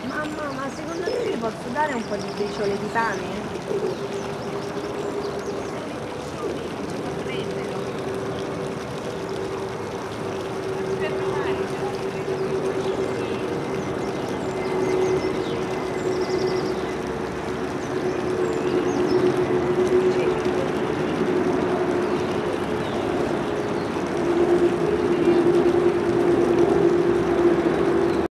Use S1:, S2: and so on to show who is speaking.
S1: Mamma, ma secondo te le posso dare un po' di briciole di pane?